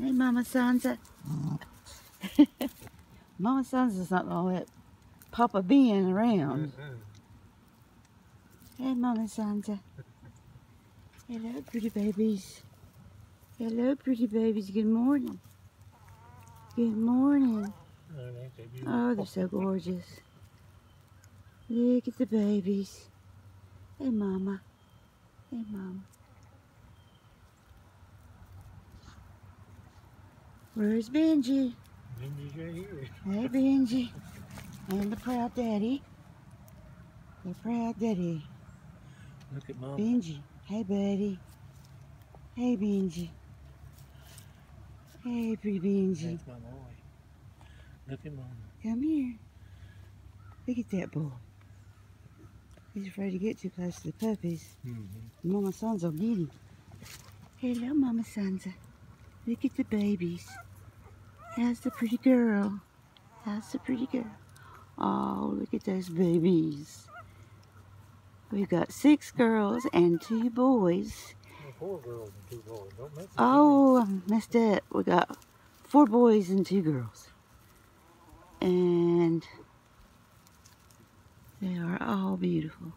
Hey, Mama Sansa. Mama Sansa's not gonna let Papa Ben around. Mm-hmm. Hey, Mama Sansa. Hello, pretty babies. Hello, pretty babies. Good morning. Good morning. Oh, they're so gorgeous. Look at the babies. Hey, Mama. Hey, Mama. Where's Benjie? Benjie's right here. Hey, Benjie. And the proud daddy. The proud daddy. Look at mom. Benjie. Hey, buddy. Hey, Benjie. Hey, pretty Benjie. That's my boy. Look at mom. Come here. Look at that boy. He's afraid to get too close to the puppies. Mm-hmm. Mama Sansa will get him. Hello, Mama Sansa. Look at the babies. How's the pretty girl? How's the pretty girl? Oh, look at those babies. We've got six girls and two boys. Four girls and two boys. Don't make Oh, I messed up. We got four boys and two girls. And they are all beautiful.